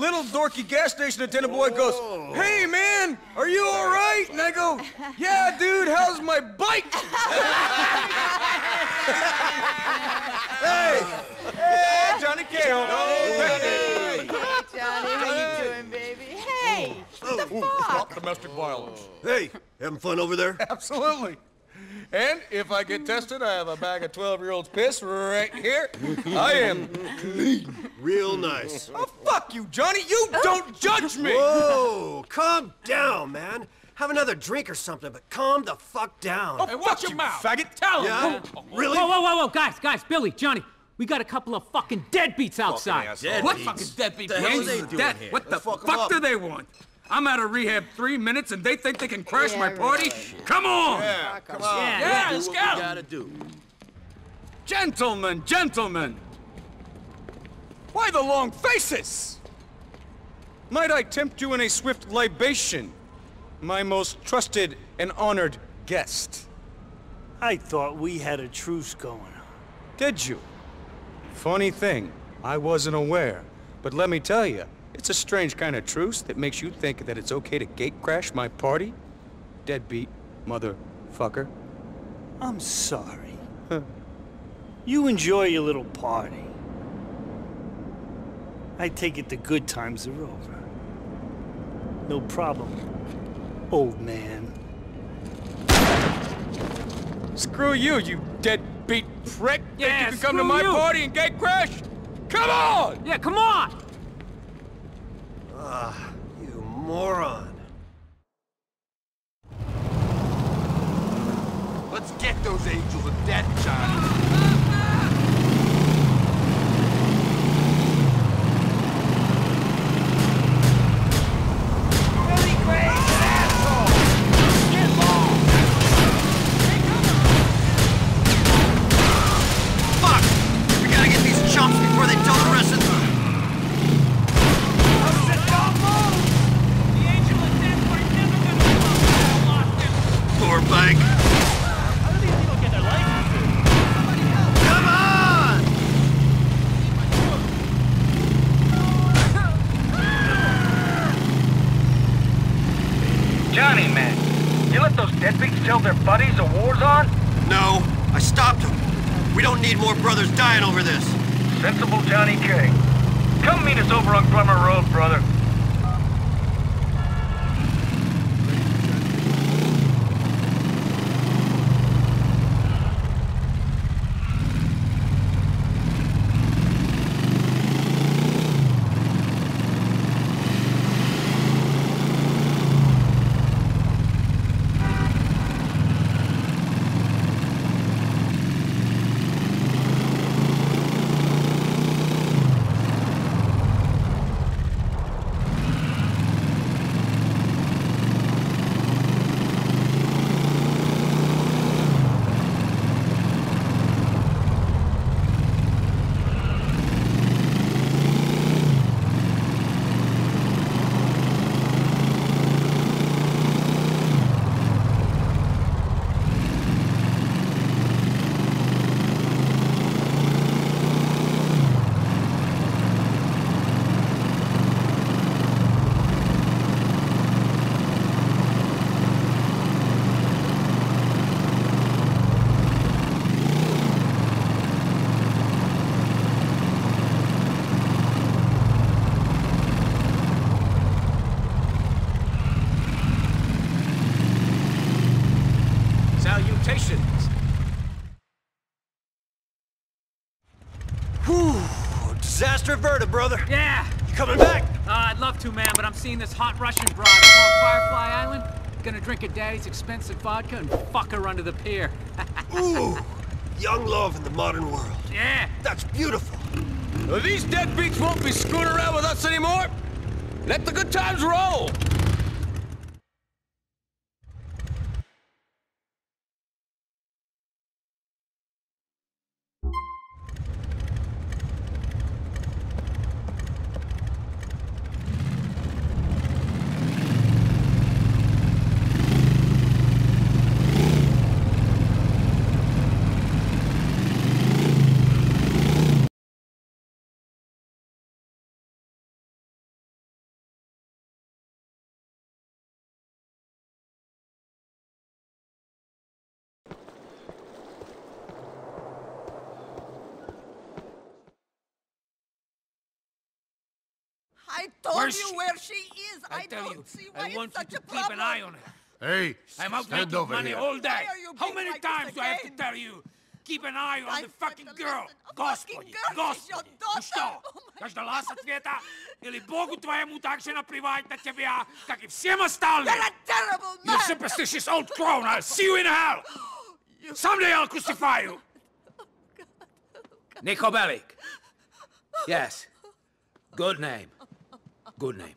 little dorky gas station attendant boy goes, Hey man, are you all right? And I go, Yeah, dude, how's my bike? hey, hey, Johnny Cahill. Hey, Johnny, how you doing, baby? Hey, what the fuck? Stop domestic violence. Hey, having fun over there? Absolutely. And if I get tested, I have a bag of 12-year-old's piss right here. I am clean. Real nice. Oh, fuck you, Johnny. You don't judge me. Whoa, calm down, man. Have another drink or something, but calm the fuck down. Oh, watch your mouth, faggot. Tell yeah? Really? Whoa, whoa, whoa, whoa, guys, guys, Billy, Johnny, we got a couple of fucking deadbeats outside. What fucking deadbeat hell gangs they doing that? here? What the Let's fuck 'em fuck up. do they want? I'm out of rehab three minutes and they think they can crash Yeah, my party? really. Come on! Yeah, come on. Yeah, Yeah, Do let's what go! we gotta do. Gentlemen, gentlemen! Why the long faces? Might I tempt you in a swift libation, my most trusted and honored guest? I thought we had a truce going on. Did you? Funny thing, I wasn't aware. But let me tell you, it's a strange kind of truce that makes you think that it's okay to gate crash my party. Deadbeat motherfucker. I'm sorry. You enjoy your little party. I take it the good times are over. No problem, old man. Screw you, you deadbeat prick! Yeah, think you can come to my you. party and gate crash? Come on! Yeah, come on! Ah, you moron. Let's get those angels of death, Johnny. Fuck! We gotta get these chumps before they tell the rest of the... Poor bike. Come on! Johnny, man, you let those deadbeats tell their buddies the war's on? No, I stopped them. We don't need over this. Sensible Johnny K. Come meet us over on Grummer Road, brother. Disaster brother. Yeah! You coming back? Uh, I'd love to, man, but I'm seeing this hot Russian broad over on Firefly Island. Gonna drink her daddy's expensive vodka and fuck her under the pier. Ooh, young love in the modern world. yeah! That's beautiful. Well, these deadbeats won't be screwing around with us anymore. Let the good times roll. told you where she is. I, I tell you, I want you to keep an eye on her. Hey, I'm out stand making money here. all day. How many like times do I have to tell you? Keep an eye on I the fucking girl. Господи, Господи, ну что, каждала с ответа? Или Богу твоему так же наплевать на тебя, как и всем остальным? You're a terrible man. You superstitious old clown, I'll see you in hell! Someday I'll crucify you! Oh oh Niko Bellic. Yes. Good name. Good name.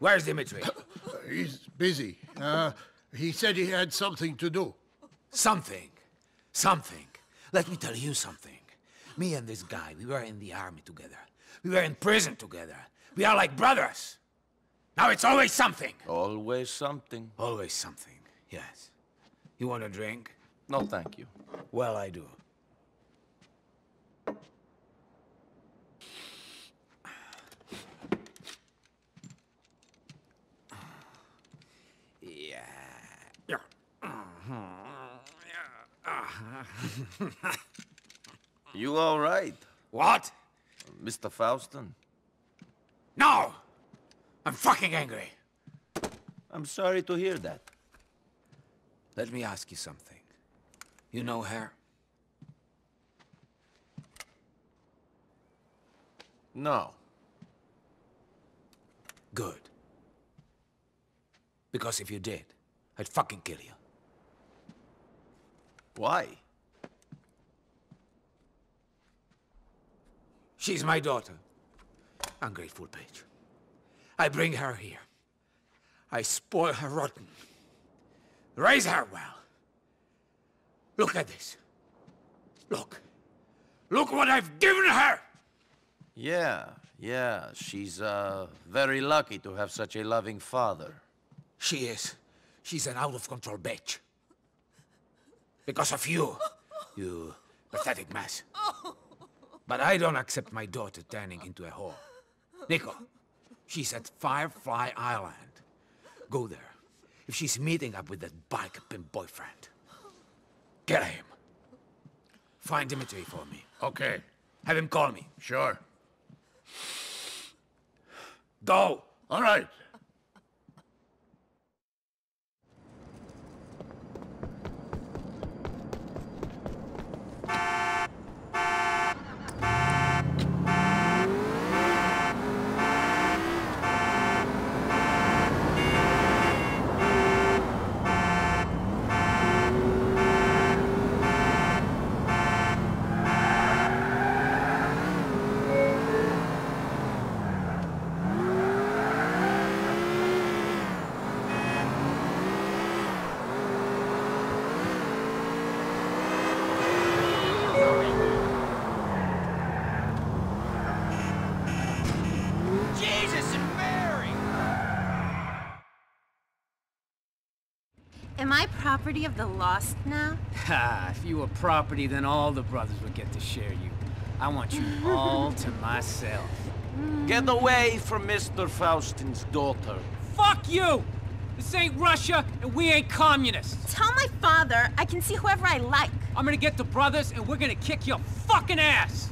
Where's Dimitri? He's busy. Uh, he said he had something to do. Something. Something. Let me tell you something. Me and this guy, we were in the army together. We were in prison together. We are like brothers. Now it's always something. Always something. Always something, yes. You want a drink? No, thank you. Well, I do. Yeah. Yeah. You all right, What? Mr. Faustin? No! I'm fucking angry. I'm sorry to hear that. Let me ask you something. You know her? No. Good. Because if you did, I'd fucking kill you. Why? She's my daughter. Ungrateful bitch. I bring her here. I spoil her rotten. Raise her well. Look at this. Look. Look what I've given her! Yeah, yeah. She's, uh, very lucky to have such a loving father. She is. She's an out-of-control bitch. Because of you. You pathetic mess. But I don't accept my daughter turning into a whore. Niko, she's at Firefly Island. Go there. If she's meeting up with that bike pimp boyfriend, get him. Find Dimitri for me. Okay, Have him call me. sure. Go! All right. Property of the lost now? Ha, if you were property, then all the brothers would get to share you. I want you all to myself. Mm. Get away from Mr. Faustin's daughter. Fuck you! This ain't Russia, and we ain't communists. Tell my father I can see whoever I like. I'm gonna get the brothers, and we're gonna kick your fucking ass!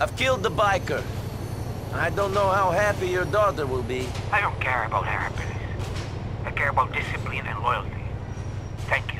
I've killed the biker. I don't know how happy your daughter will be. I don't care about her happiness. I care about discipline and loyalty. Thank you,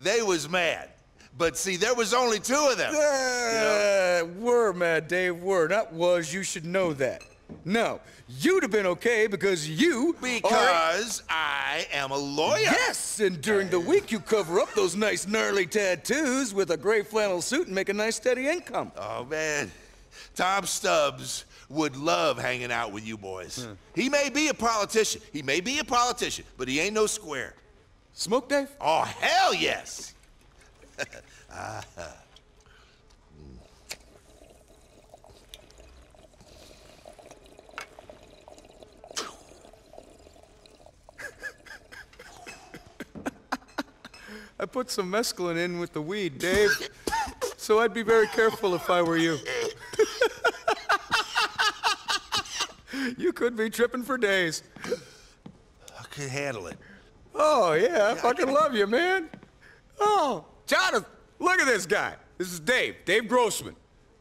they was mad. But see, there was only two of them. Uh, were mad, Dave, were. Not was, you should know that. No, you'd have been okay because you are Because I am a lawyer. Yes, and during the week you cover up those nice gnarly tattoos with a gray flannel suit and make a nice steady income. Oh, man. Tom Stubbs would love hanging out with you boys. He may be a politician. He may be a politician, but he ain't no square. Smoke, Dave? Oh, hell yes. Ah. I put some mescaline in with the weed, Dave. so I'd be very careful if I were you. you could be tripping for days. I could handle it. Oh, yeah, I fucking love you, man. Oh, Jonathan, look at this guy. This is Dave, Dave Grossman.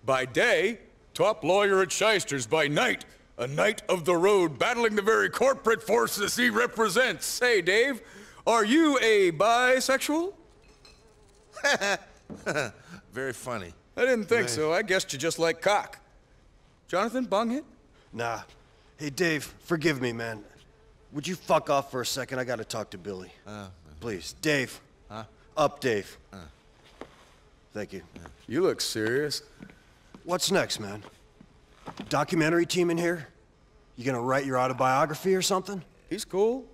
By day, top lawyer at Shysters. By night, a knight of the road battling the very corporate forces he represents. Hey, Dave, are you a bisexual? Very funny. I didn't think so. I guessed you just like cock. Jonathan, bung hit? Nah. Hey, Dave, forgive me, man. Would you fuck off for a second? I gotta talk to Billy. Uh, uh-huh. Please, Dave. Huh? Up, Dave. Uh. Thank you. You look serious. What's next, man? Documentary team in here? You gonna write your autobiography or something? He's cool.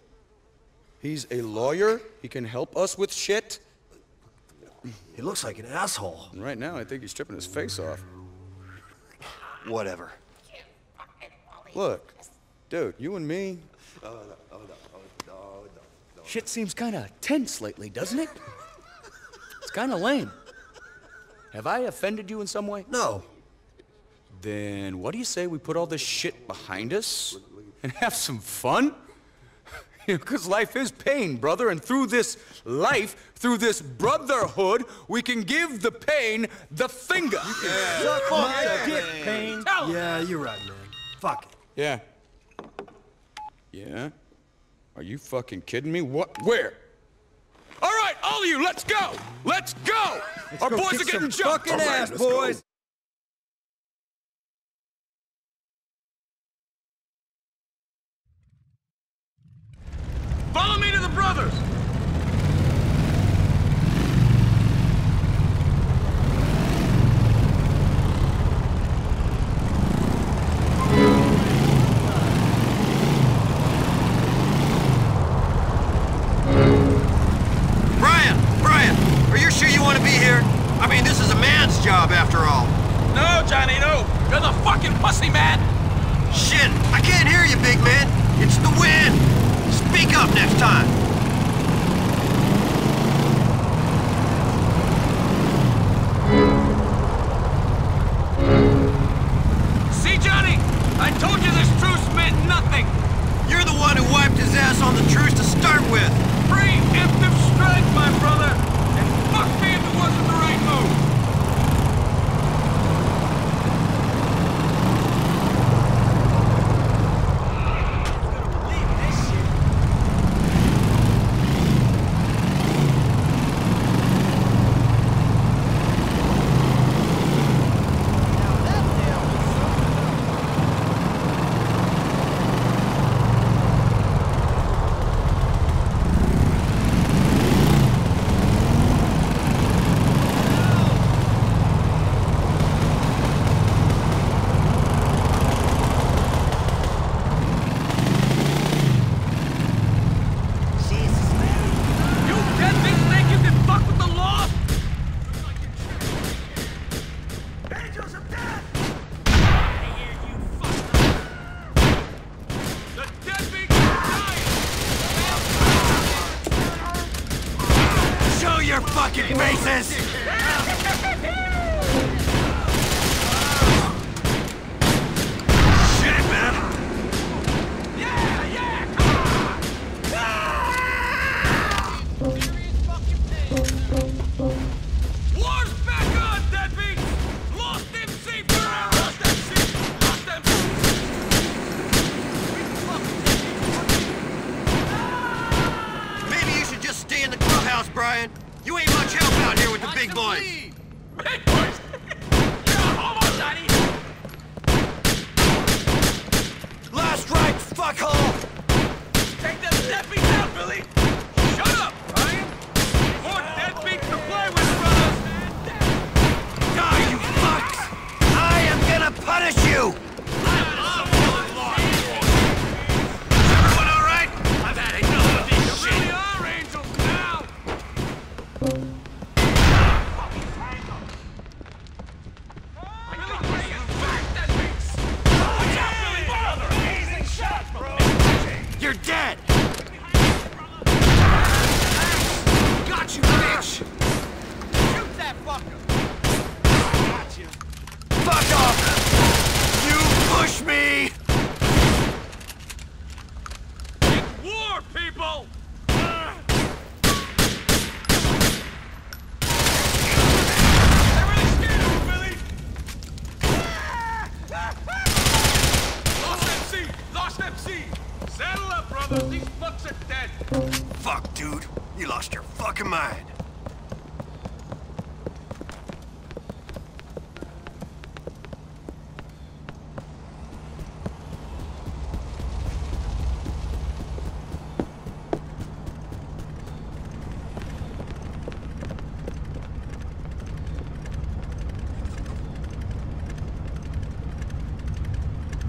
He's a lawyer. He can help us with shit. He looks like an asshole. And right now, I think he's stripping his face off. Whatever. Look, dude, you and me. Shit seems kind of tense lately, doesn't it? It's kind of lame. Have I offended you in some way? No. Then what do you say we put all this shit behind us and have some fun? Because life is pain, brother, and through this life, through this brotherhood, we can give the pain the finger. Suck my dick, pain. Yeah, you're right, man. Fuck it. Yeah. Yeah? Are you fucking kidding me? What? Where? All right, all of you, let's go! Let's go! Our go boys are getting jumped. fucking right, ass, let's go. boys. Follow me to the brothers! Johnny, no! You're the fucking pussy, man! Shit! I can't hear you, big man. It's the wind. Speak up next time. See, Johnny? I told you this truce meant nothing! You're the one who wiped his ass on the truce to start with. Preemptive strike, my brother! And fuck me if it wasn't the right move! You deadbeat think you can fuck with the law? The deadbeat Show your fucking faces! Push me! It's war, people! They're really scared of you, Billy! Lost MC! Lost MC! Saddle up, brothers! These fucks are dead! Fuck, dude. You lost your fucking mind.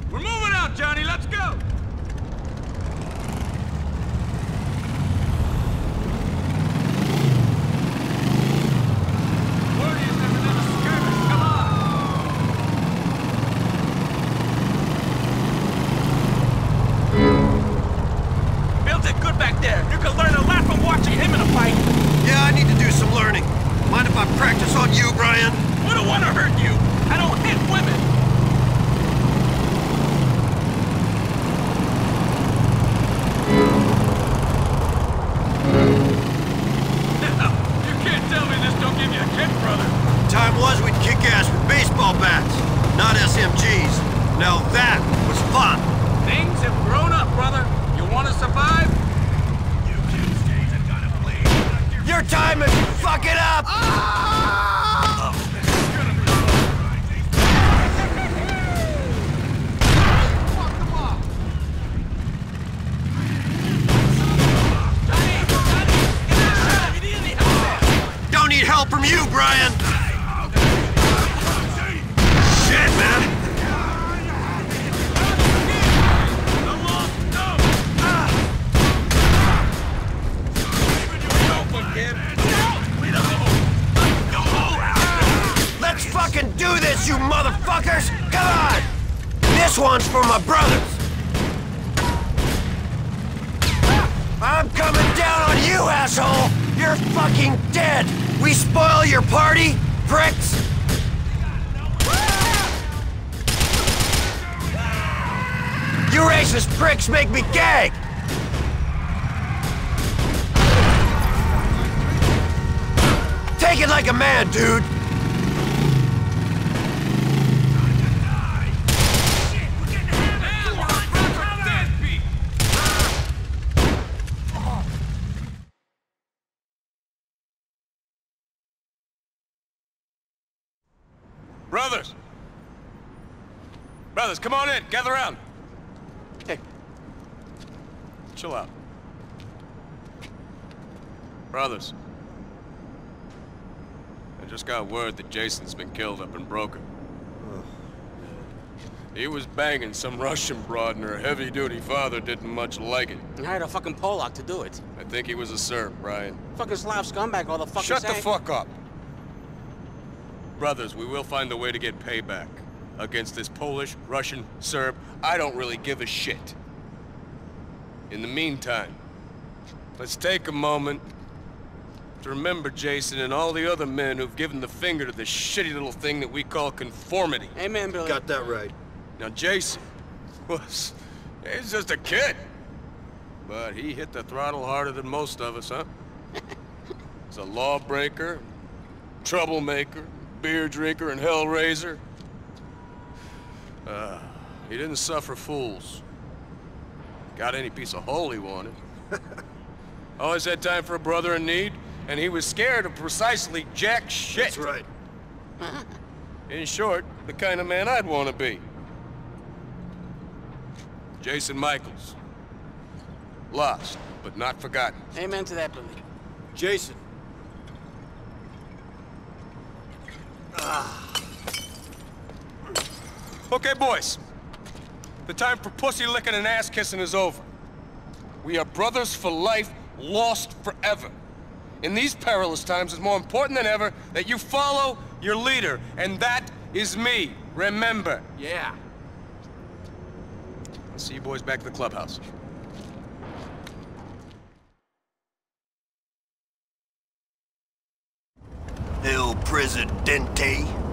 We're moving out, Johnny! Let's go! Word is there's another skirmish. Come on! Bill did good back there. You can learn a lot from watching him in a fight. Yeah, I need to do some learning. Mind if I practice on you, Brian? Wouldn't want to hurt you. I don't hit women. you can't tell me this don't give you a kick, brother. Time was we'd kick ass with baseball bats, not SMGs. Now that was fun. Things have grown up, brother. You want to survive? You kids days have got to bleed. Your time is fucking up! Ah! Don't need help from you, Brian! We spoil your party, pricks! You racist pricks make me gag! Take it like a man, dude! Brothers! Brothers, come on in. Gather around. Chill out. Brothers. I just got word that Jason's been killed up in Broker. He was banging some Russian broad and her heavy-duty father didn't much like it. And hired a fucking Polak to do it. I think he was a Serb, Brian. Fucking Slav scumbag, all the fucking Shut the fuck up! Brothers, we will find a way to get payback. Against this Polish, Russian, Serb, I don't really give a shit. In the meantime, let's take a moment to remember Jason and all the other men who've given the finger to this shitty little thing that we call conformity. Amen, Billy. Got that right. Now, Jason was... he's just a kid. But he hit the throttle harder than most of us, huh? He's a lawbreaker, troublemaker, beer drinker, and hellraiser. Uh, he didn't suffer fools. Got any piece of hole he wanted. Always had time for a brother in need. And he was scared of precisely jack shit. That's right. In short, the kind of man I'd want to be. Jason Michaels. Lost, but not forgotten. Amen to that, Billy. Jason. Ah. Okay, boys. The time for pussy licking and ass kissing is over. We are brothers for life, lost forever. In these perilous times, it's more important than ever that you follow your leader, and that is me. Remember. Yeah. I'll see you boys back at the clubhouse. El Presidente.